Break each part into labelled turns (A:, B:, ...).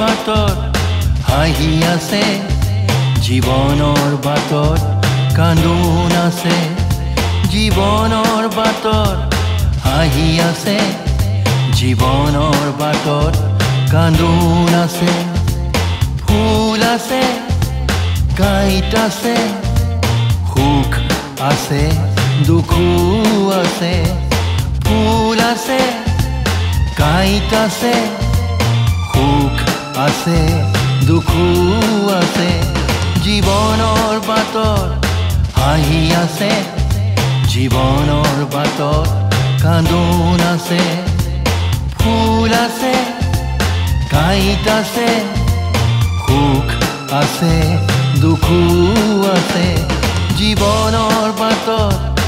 A: বাটত। হাঁহি আছে জীৱনৰ বাটত। কান্দোন আছে জীৱনৰ বাটত। হাঁহি আছে জীৱনৰ বাটত। কান্দোন আছে ফুল আছে কাঁইট আছে সুখ আছে দুখো আছে ফুল আছে কাঁইট আছে সুখ আছে দুখো আছে জীৱনৰ বাটত হাঁহি আছে জীৱনৰ বাটত কান্দোন আছে ফুল আছে কাঁইট আছে সুখ আছে দুখো আছে জীৱনৰ বাটত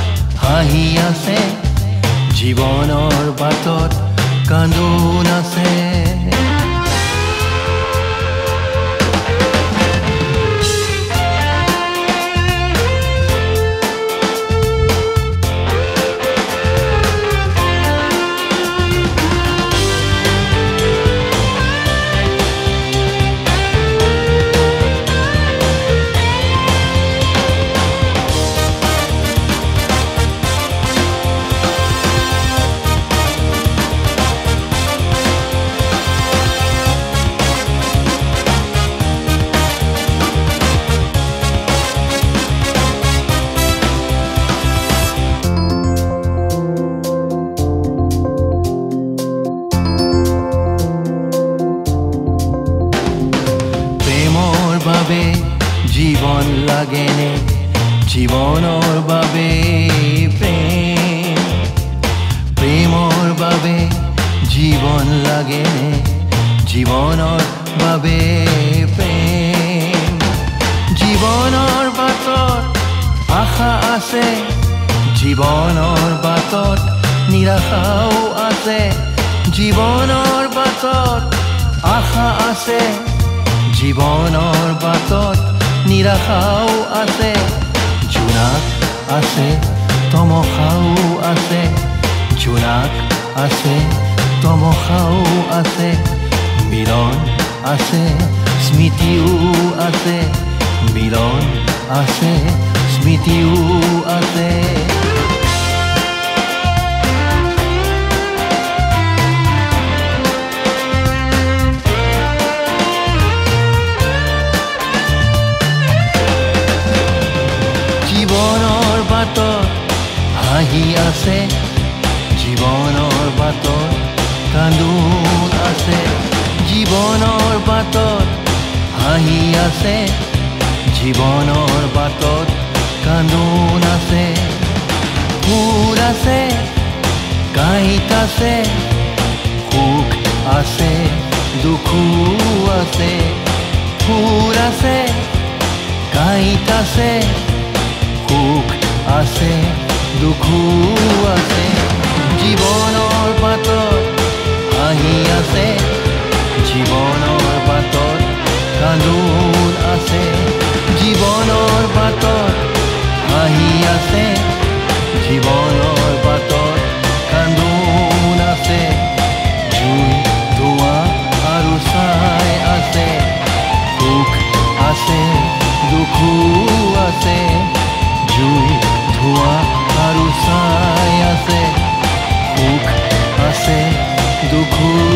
A: বাবে জীৱন লাগেনে জীৱনৰ বাবে প্ৰেম প্ৰেমৰ বাবে জীৱন লাগেনে জীৱনৰ বাবে প্ৰেম জীৱনৰ বাটত আশা আছে জীৱনৰ বাটত নিৰাশাও আছে জীৱনৰ বাটত আশা আছে। জীৱনৰ বাটত নিৰাশাও আছে জোনাক আছে তমসাও আছে জোনাক আছে তমসাও আছে মিলন আছে স্মৃতিও আছে মিলন আছে স্মৃতিও আছে। হাঁহি আছে? জীৱনৰ বাটত কান্দোন আছে। জীৱনৰ বাটত হাঁহি আছে। জীৱনৰ বাটত কান্দোন আছে। ফুল আছে কাঁইট আছে সুখ আছে দুখো আছে। ফুল আছে কাঁইট আছে সুখ দুখো আছে জীৱনৰ পাতত আহি আছে জীৱনৰ পাতত কান্দোন আছে জীৱনৰ পাতত আহি আছে জীৱনৰ পাতত কান্দোন আছে জুই ধোঁৱা আৰু চাই আছে সুখ আছে দুখো do corpo.